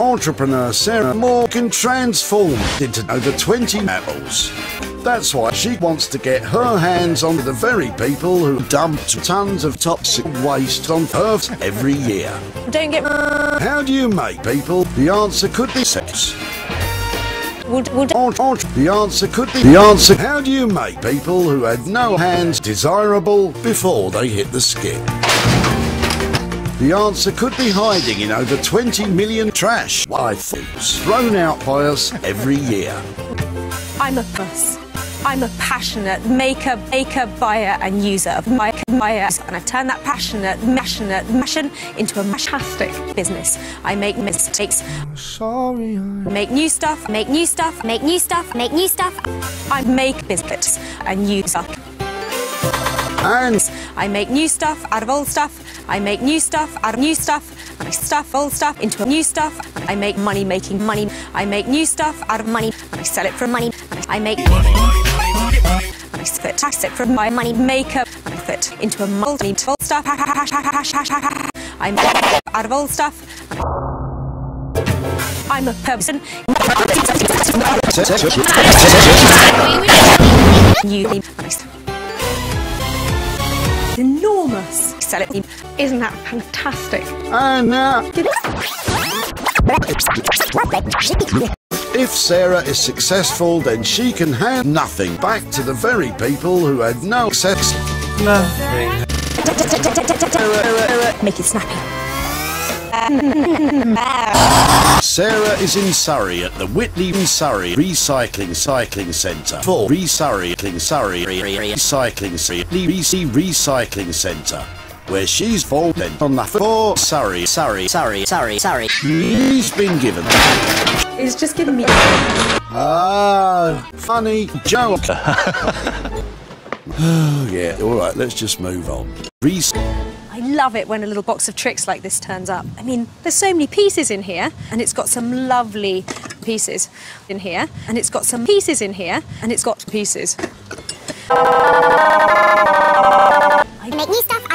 entrepreneur Sarah Morgan transformed into over 20 mammals. That's why she wants to get her hands on the very people who dump tons of toxic waste on Earth every year. Don't get. How do you make people? The answer could be sex. Ant- ant- The answer could be the answer. How do you make people who had no hands desirable before they hit the skin? The answer could be hiding in over 20 million trash wifes thrown out by us every year. I'm a bus. I'm a passionate maker, maker, buyer, and user of my buyer, and I've turned that passionate, passionate, passion into a fantastic business. I make mistakes, Sorry, I. make new stuff, make new stuff, make new stuff, make new stuff. I make biscuits and use up. And I make new stuff out of old stuff. I make new stuff out of new stuff. And I stuff old stuff into new stuff. And I make money making money. I make new stuff out of money. And I sell it for money. And I make. And I split tax it from my money maker. And I fit into a multi old stuff. I make out of old stuff. I'm a person. You and I enormous. Sell it. Isn't that fantastic? and now. If Sarah is successful, then she can hand nothing back to the very people who had no sex. Make it snappy. Sarah is in Surrey at the Whitley Surrey Recycling Cycling Centre for Recycling Surrey Recycling Surrey Recycling Centre, where she's fallen on the floor. Sorry, sorry, Sorry, sorry, sorry. She's been given. It's just giving me. Ah, funny joke. oh yeah, all right. Let's just move on. Recycling. I love it when a little box of tricks like this turns up. I mean, there's so many pieces in here, and it's got some lovely pieces in here, and it's got some pieces in here, and it's got pieces.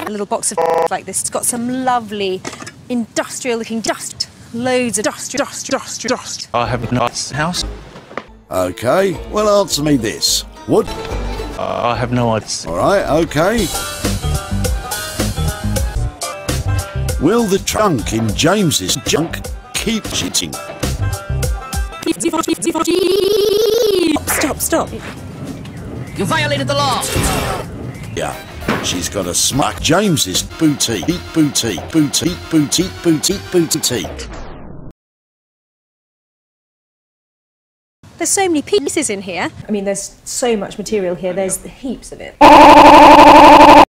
I Make new stuff out a little box of like this. It's got some lovely industrial looking dust. Loads of dust, dust, dust, dust. I have no house. Okay. Well, answer me this. What? Uh, I have no idea. All right, okay. Will the trunk in James's junk keep shitting? Stop, stop. You violated the law. Yeah. She's got a smack James's boutique, boutique, boutique, boutique, boutique, boutique. There's so many pieces in here. I mean, there's so much material here. There's heaps of it.